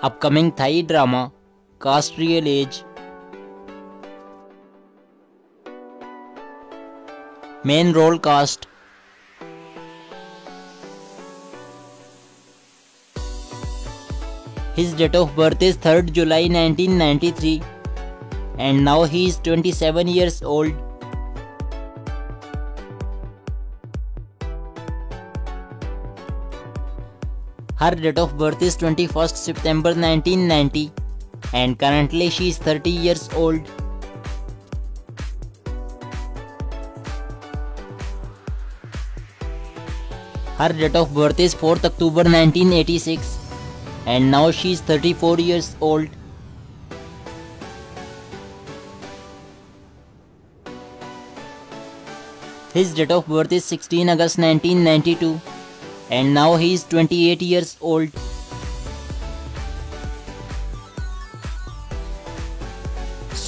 Upcoming Thai drama Cast Real Age. Main role cast. His date of birth is 3rd July 1993 and now he is 27 years old. Her date of birth is 21st September 1990 and currently she is 30 years old. Her date of birth is 4th October 1986 and now she is 34 years old. His date of birth is 16 August 1992 and now he is 28 years old.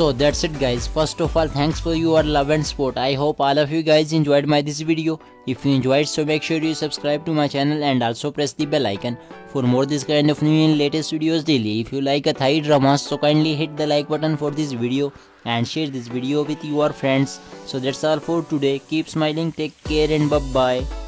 So that's it guys. First of all thanks for your love and support. I hope all of you guys enjoyed my this video. If you enjoyed so make sure you subscribe to my channel and also press the bell icon for more this kind of new and latest videos daily. If you like a Thai drama so kindly hit the like button for this video and share this video with your friends. So that's all for today. Keep smiling, take care and bye bye.